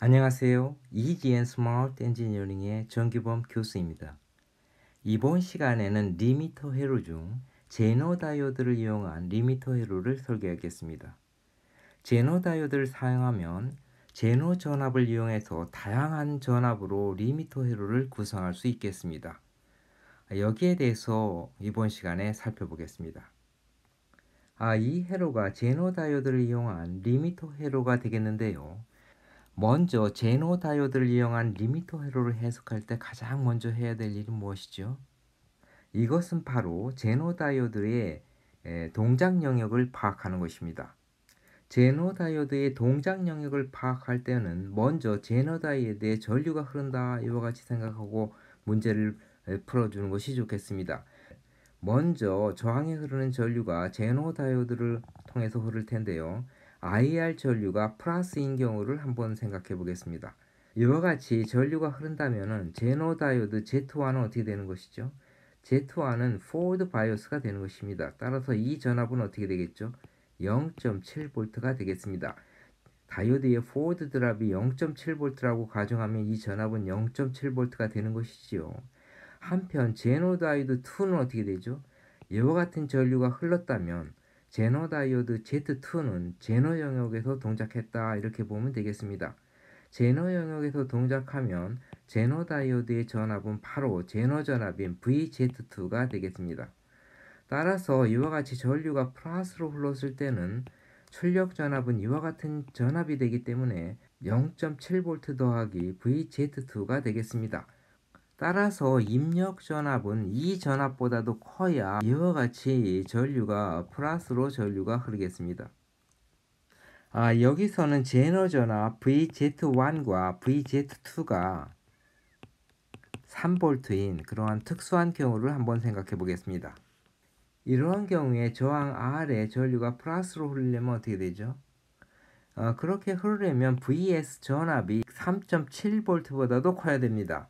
안녕하세요. EGN 스마트 엔지니어링의 정규범 교수입니다. 이번 시간에는 리미터 회로 중 제너 다이오드를 이용한 리미터 회로를 설계하겠습니다. 제너 다이오드를 사용하면 제너 전압을 이용해서 다양한 전압으로 리미터 회로를 구성할 수 있겠습니다. 여기에 대해서 이번 시간에 살펴보겠습니다. 아, 이 회로가 제너 다이오드를 이용한 리미터 회로가 되겠는데요. 먼저 제너 다이오드를 이용한 리미터 회로를 해석할 때 가장 먼저 해야 될 일은 무엇이죠? 이것은 바로 제너 다이오드의 동작 영역을 파악하는 것입니다. 제너 다이오드의 동작 영역을 파악할 때는 먼저 제너 다이오드에 전류가 흐른다 이와 같이 생각하고 문제를 풀어주는 것이 좋겠습니다. 먼저 저항에 흐르는 전류가 제너 다이오드를 통해서 흐를 텐데요. IR 전류가 플러스인 경우를 한번 생각해 보겠습니다. 이와 같이 전류가 흐른다면 제너 다이오드 Z1은 어떻게 되는 것이죠? Z1은 forward bias가 되는 것입니다. 따라서 이 전압은 어떻게 되겠죠? 0.7V가 되겠습니다. 다이오드의 forward drop이 0.7V라고 가정하면 이 전압은 0.7V가 되는 것이지요. 한편 제너 다이오드 2는 어떻게 되죠? 이와 같은 전류가 흘렀다면 제너 다이오드 Z2는 제너 영역에서 동작했다 이렇게 보면 되겠습니다. 제너 영역에서 동작하면 제너 다이오드의 전압은 바로 제너 전압인 VZ2가 되겠습니다. 따라서 이와 같이 전류가 플러스로 흘렀을 때는 출력 전압은 이와 같은 전압이 되기 때문에 0.7V 더하기 VZ2가 되겠습니다. 따라서 입력 전압은 이 전압보다도 커야 이와 같이 전류가 플러스로 전류가 흐르겠습니다. 아, 여기서는 제너 전압 VZ1과 VZ2가 3V인 그러한 특수한 경우를 한번 생각해 보겠습니다. 이러한 경우에 저항 R에 전류가 플러스로 흐르려면 어떻게 되죠? 어, 그렇게 흐르려면 VS 전압이 3.7V보다도 커야 됩니다.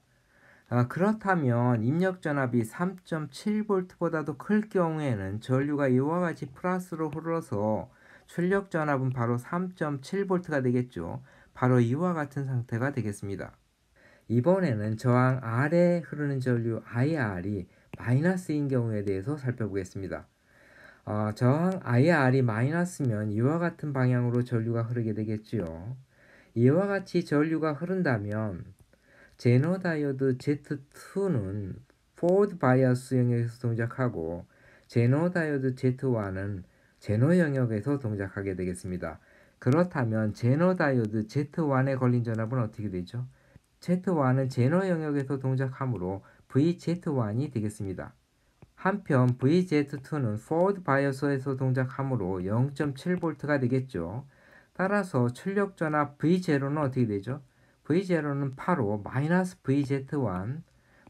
아, 그렇다면 입력 전압이 3.7V보다도 클 경우에는 전류가 이와 같이 플러스로 흘러서 출력 전압은 바로 3.7V가 되겠죠. 바로 이와 같은 상태가 되겠습니다. 이번에는 저항 R에 흐르는 전류 IR이 마이너스인 경우에 대해서 살펴보겠습니다. 어, 저항 IR이 마이너스면 이와 같은 방향으로 전류가 흐르게 되겠지요. 이와 같이 전류가 흐른다면 제너 다이오드 Z2는 forward bias 영역에서 동작하고 제너 다이오드 Z1은 제너 영역에서 동작하게 되겠습니다. 그렇다면 제너 다이오드 Z1에 걸린 전압은 어떻게 되죠? Z1은 제너 영역에서 동작하므로 VZ1이 되겠습니다. 한편 VZ2는 forward bias에서 동작하므로 0.7V가 되겠죠. 따라서 출력 전압 V0는 어떻게 되죠? V0는 8로 마이너스 VZ1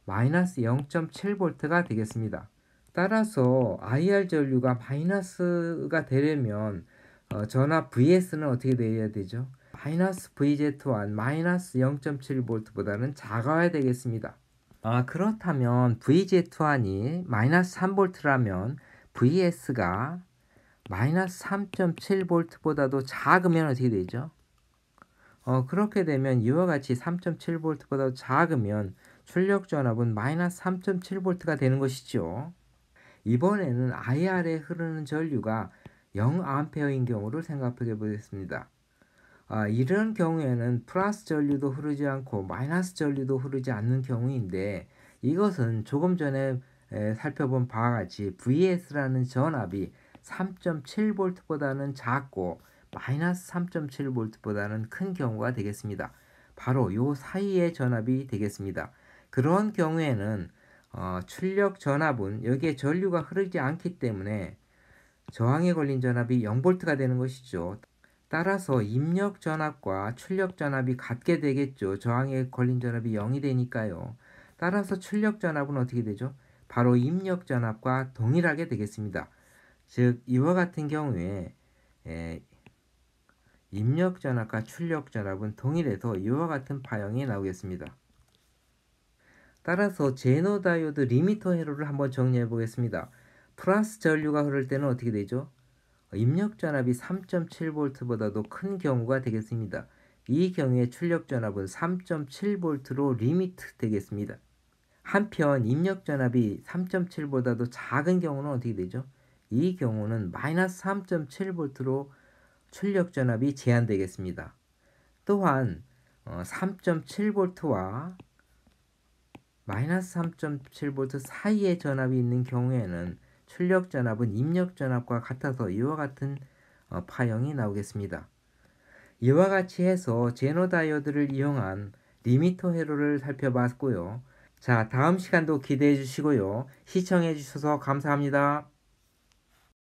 마이너스 0.7V가 되겠습니다. 따라서 IR 전류가 마이너스가 되려면 어, 전압 VS는 어떻게 되어야 되죠? 마이너스 VZ1 마이너스 0.7V보다는 작아야 되겠습니다. 아, 그렇다면 VZ1이 마이너스 3V라면 VS가 마이너스 3.7V보다도 작으면 어떻게 되죠? 어, 그렇게 되면 이와 같이 3.7V보다 작으면 출력 전압은 마이너스 3.7V가 되는 것이죠. 이번에는 IR에 흐르는 전류가 0A인 경우를 생각해 보겠습니다. 아, 이런 경우에는 플러스 전류도 흐르지 않고 마이너스 전류도 흐르지 않는 경우인데 이것은 조금 전에 에, 살펴본 바와 같이 VS라는 전압이 3.7V보다는 작고 마이너스 3.7V보다는 큰 경우가 되겠습니다. 바로 요 사이의 전압이 되겠습니다. 그런 경우에는 어, 출력 전압은 여기에 전류가 흐르지 않기 때문에 저항에 걸린 전압이 0V가 되는 것이죠. 따라서 입력 전압과 출력 전압이 같게 되겠죠. 저항에 걸린 전압이 0이 되니까요. 따라서 출력 전압은 어떻게 되죠? 바로 입력 전압과 동일하게 되겠습니다. 즉 이와 같은 경우에 에, 입력 전압과 출력 전압은 동일해서 이와 같은 파형이 나오겠습니다. 따라서 제너 다이오드 리미터 회로를 한번 정리해 보겠습니다. 플러스 전류가 흐를 때는 어떻게 되죠? 입력 전압이 3.7V보다도 큰 경우가 되겠습니다. 이 경우에 출력 전압은 3.7V로 limit 되겠습니다. 한편 입력 전압이 3.7보다도 작은 경우는 어떻게 되죠? 이 경우는 마이너스 3.7V로 출력 전압이 제한되겠습니다. 또한 3.7V와 어, 마이너스 3.7V 사이의 전압이 있는 경우에는 출력 전압은 입력 전압과 같아서 이와 같은 어, 파형이 나오겠습니다. 이와 같이 해서 제노 다이오드를 이용한 리미터 회로를 살펴봤고요. 자, 다음 시간도 기대해 주시고요. 시청해 주셔서 감사합니다.